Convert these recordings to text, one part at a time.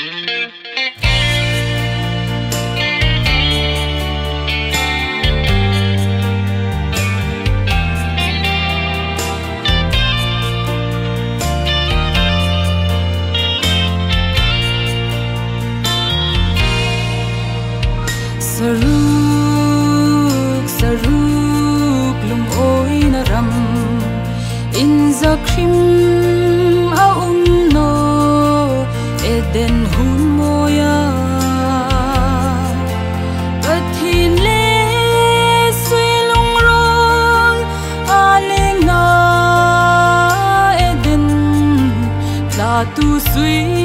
Música la náo sui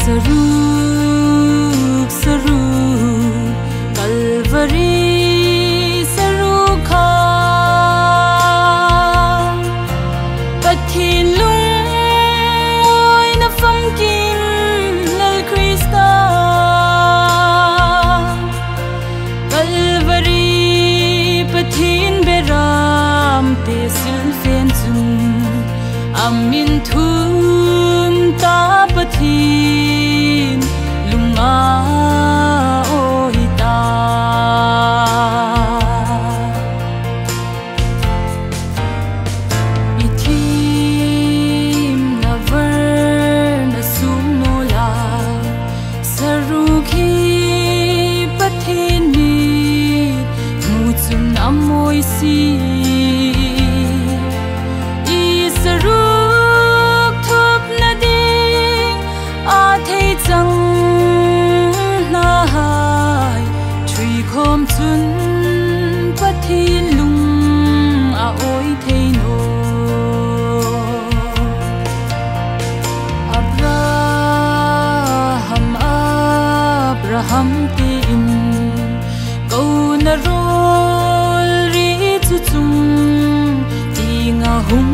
saruk min thum ta pa thi om chun pathin lung à, a oi thein o abraham abraham ti in ko na rol ri chu chung ti nga hum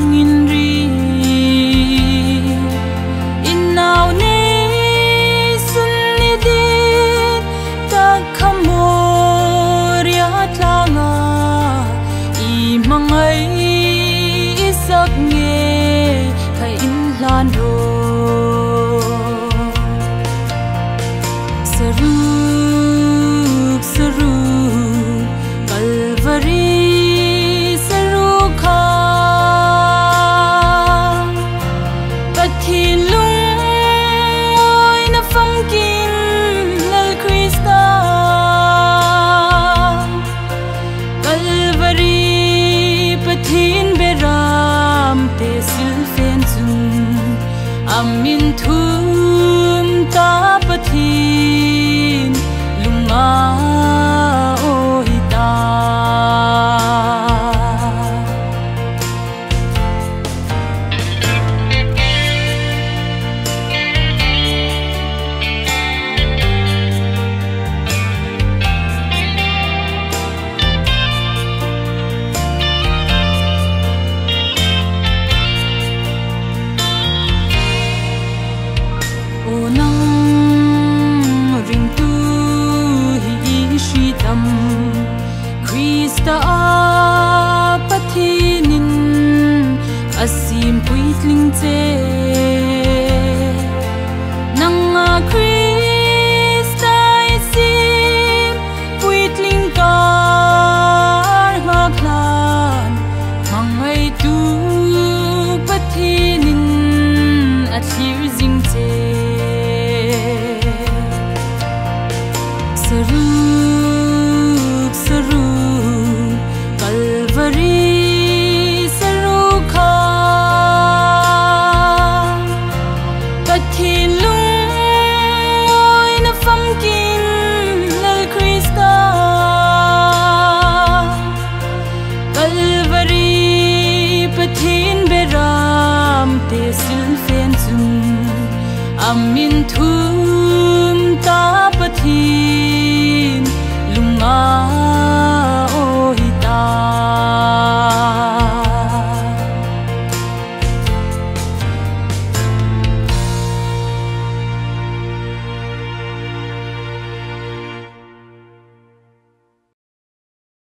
min thum cling to I'm into